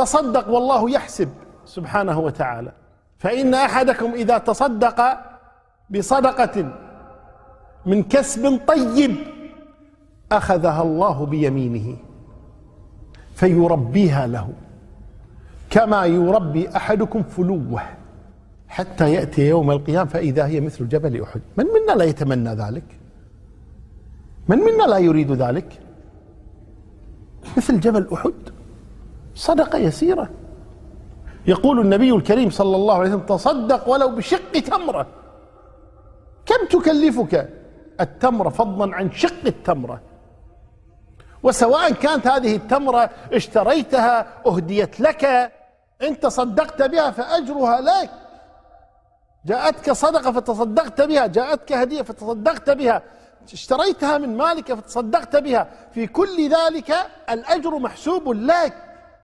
تصدق والله يحسب سبحانه وتعالى. فإن أحدكم إذا تصدق بصدقة من كسب طيب أخذها الله بيمينه فيربيها له كما يربي أحدكم فلوه حتى يأتي يوم القيامة فإذا هي مثل جبل أحد. من منا لا يتمنى ذلك؟ من منا لا يريد ذلك؟ مثل جبل أحد؟ صدقة يسيرة. يقول النبي الكريم صلى الله عليه وسلم تصدق ولو بشق تمرة. كم تكلفك التمرة فضلا عن شق التمرة؟ وسواء كانت هذه التمرة اشتريتها أهديت لك أنت صدقت بها فأجرها لك. جاءتك صدقة فتصدقت بها جاءتك هدية فتصدقت بها. اشتريتها من مالك فتصدقت بها. في كل ذلك الأجر محسوب لك.